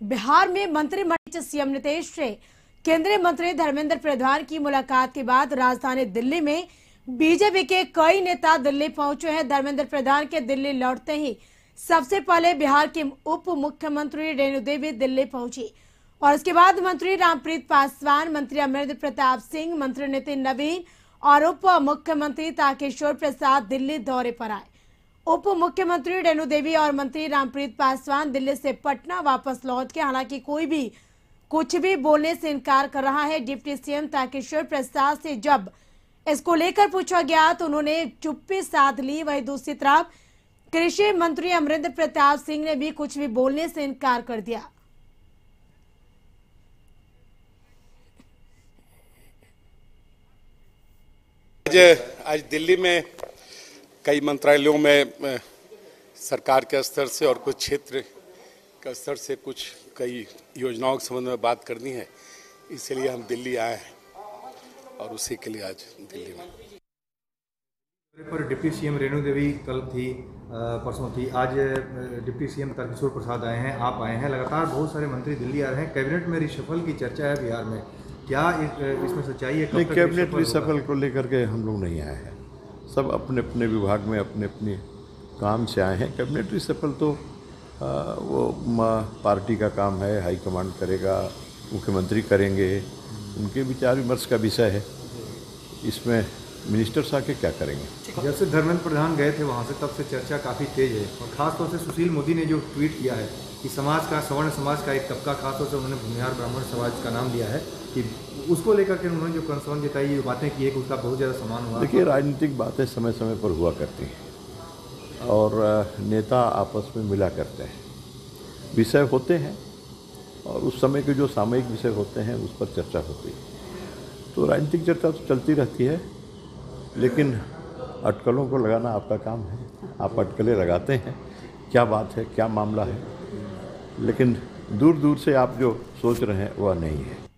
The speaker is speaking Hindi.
बिहार में मंत्रिमंडल सीएम नीतीश से केंद्रीय मंत्री धर्मेंद्र प्रधान की मुलाकात के बाद राजधानी दिल्ली में बीजेपी के कई नेता दिल्ली पहुँचे हैं। धर्मेंद्र प्रधान के दिल्ली लौटते ही सबसे पहले बिहार के उप मुख्यमंत्री रेणु देवी दिल्ली पहुँची। और उसके बाद मंत्री रामप्रीत पासवान, मंत्री अमरेंद्र प्रताप सिंह, मंत्री नितिन नवीन और उप मुख्यमंत्री ताकेश्वर प्रसाद दिल्ली दौरे पर आए। उप मुख्यमंत्री रेणु देवी और मंत्री रामप्रीत पासवान दिल्ली से पटना वापस लौट के, हालाँकि कोई भी, कुछ भी बोलने से इनकार कर रहा है डिप्टी सीएम ताकेश्वर प्रसाद से। जब इसको लेकर पूछा गया तो उन्होंने चुप्पी साध ली। वही दूसरी तरफ़, कृषि मंत्री अमरिंदर प्रताप सिंह ने भी कुछ भी बोलने से इनकार कर दिया। आज दिल्ली में कई मंत्रालयों में सरकार के स्तर से और कुछ क्षेत्र के स्तर से कुछ कई योजनाओं के संबंध में बात करनी है। इसलिए हम दिल्ली आए हैं और उसी के लिए आज दिल्ली में। पर डिप्टी सीएम रेणु देवी कल थी परसों थी। आज डिप्टी सीएम तारकिशोर प्रसाद आए हैं आप आए हैं। लगातार बहुत सारे मंत्री दिल्ली आ रहे हैं। कैबिनेट में रिशफल की चर्चा है बिहार में। क्या इसमें सच्चाई है कैबिनेट रिशफल को लेकर के हम लोग नहीं आए हैं। सब अपने अपने विभाग में अपने अपने काम से आए हैं। कैबिनेट रिसफल तो आ, वो पार्टी का काम है हाई कमांड करेगा मुख्यमंत्री करेंगे। उनके विचार विमर्श का विषय है। इसमें मिनिस्टर्स आके क्या करेंगे? जब से धर्मेंद्र प्रधान गए थे वहाँ से तब से चर्चा काफ़ी तेज है। और ख़ासतौर से सुशील मोदी ने जो ट्वीट किया है कि समाज का सवर्ण समाज का एक तबका खासतौर से उन्होंने भूमिहार ब्राह्मण समाज का नाम लिया है कि उसको लेकर के उन्होंने जो कंसर्न जताई जो बातें की है कि उसका बहुत ज़्यादा सम्मान हुआ। देखिए राजनीतिक बातें समय समय पर हुआ करती हैं और नेता आपस में मिला करते हैं। विषय होते हैं और उस समय के जो सामयिक विषय होते हैं उस पर चर्चा होती है। तो राजनीतिक चर्चा तो चलती रहती है। लेकिन अटकलों को लगाना आपका काम है। आप अटकलें लगाते हैं। क्या बात है, क्या मामला है। लेकिन दूर दूर से आप जो सोच रहे हैं, वह नहीं है।